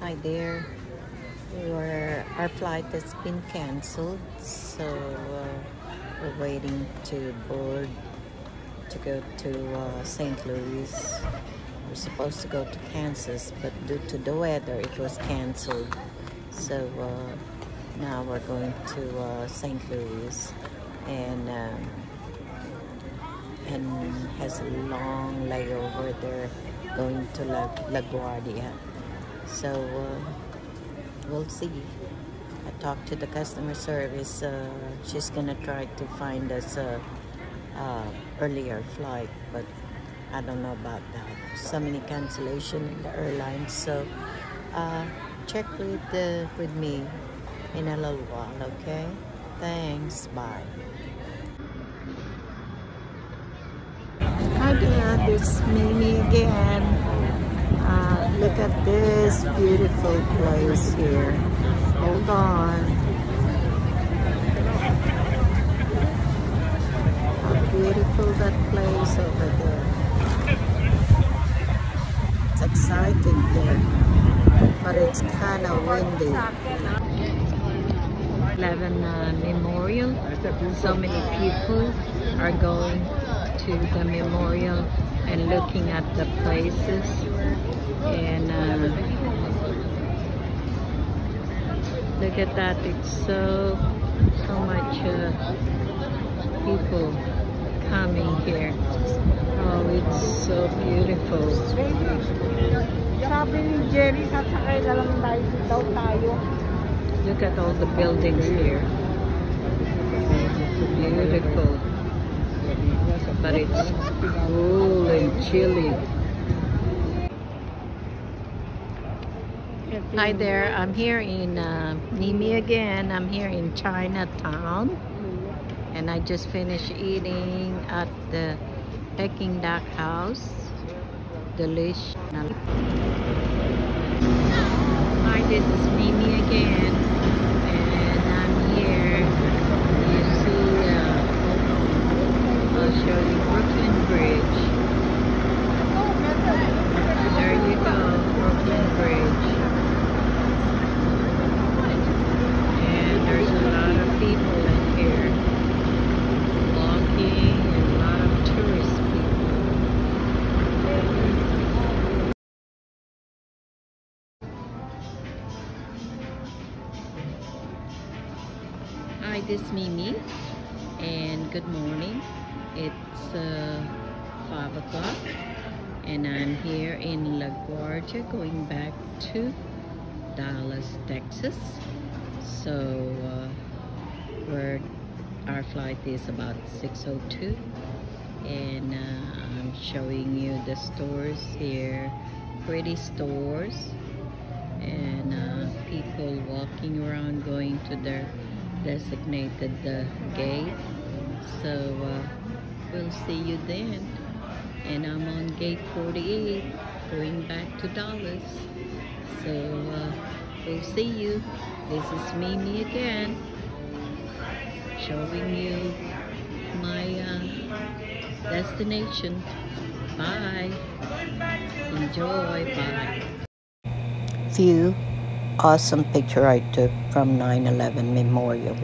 Hi there. We're, our flight has been canceled, so uh, we're waiting to board to go to uh, St. Louis. We're supposed to go to Kansas, but due to the weather, it was canceled. So uh, now we're going to uh, St. Louis, and um, and has a long layover there going to La, LaGuardia. So uh, we'll see. I talked to the customer service. Uh, she's gonna try to find us a, a earlier flight, but I don't know about that. So many cancellation in the airlines. So uh, check with uh, with me in a little while. Okay. Thanks. Bye. Hi there, is Mimi again. Uh, look at this beautiful place here. Hold on. How beautiful that place over there. It's exciting here, but it's kind of windy. 11 uh, Memorial. So many people are going to the memorial and looking at the places. And uh, look at that, it's so, much uh, people coming here. Oh, it's so beautiful. Sabi ni Jerry, sasakay na lang tayo daw tayo. Look at all the buildings here. Beautiful. But it's cool and chilly. Hi there, I'm here in uh, Nimi again. I'm here in Chinatown. And I just finished eating at the Peking Duck House. Delicious. Hi, this is Mimi again. Hi, this is Mimi, and good morning. It's uh, 5 o'clock, and I'm here in LaGuardia going back to Dallas, Texas. So, uh, where our flight is about 6.02, and uh, I'm showing you the stores here, pretty stores, and uh, people walking around going to their designated the gate. So uh, we'll see you then. And I'm on gate 48 going back to Dallas. So uh, we'll see you. This is Mimi again showing you my uh, destination. Bye. Enjoy. Bye. View awesome picture I took from 9-11 Memorial.